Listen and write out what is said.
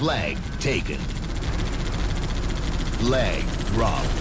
Flag taken. Flag dropped.